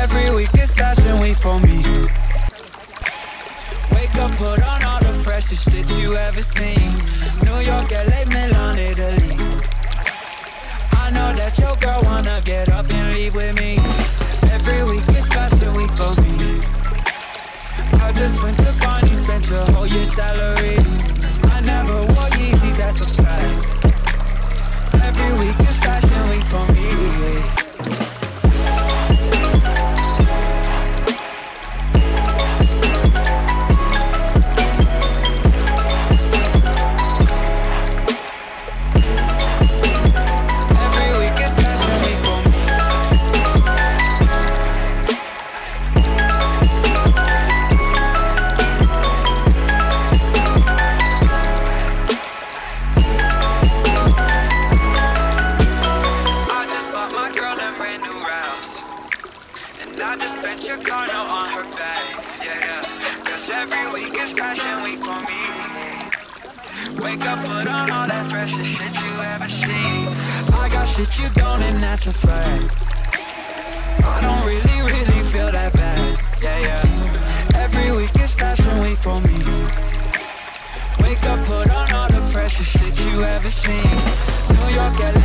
Every week is fashion week for me. Wake up, put on all the freshest shit you ever seen. New York, LA, Milan, Italy. I know that your girl wanna get up and leave with me. Every week is fashion week for me. I just went to Barney, spent your whole year salary. And I just spent your car note on her bag. Yeah, yeah. Cause every week is fashion week for me. Wake up, put on all that freshest shit you ever seen. I got shit you don't, and that's a fact. I don't really, really feel that bad. Yeah, yeah. Every week is fashion week for me. Wake up, put on all the freshest shit you ever seen. New York, LA,